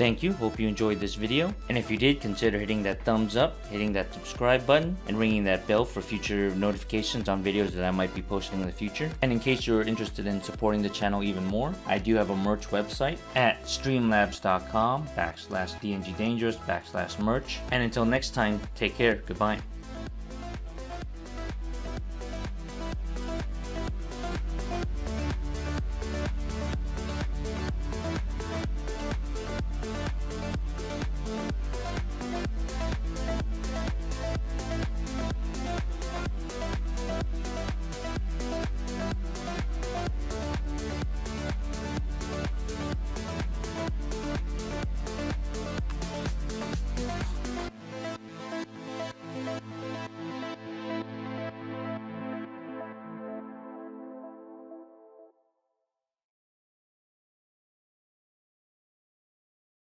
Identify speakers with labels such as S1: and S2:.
S1: Thank you, hope you enjoyed this video, and if you did, consider hitting that thumbs up, hitting that subscribe button, and ringing that bell for future notifications on videos that I might be posting in the future. And in case you're interested in supporting the channel even more, I do have a merch website at streamlabs.com backslash dngdangerous backslash merch. And until next time, take care, goodbye.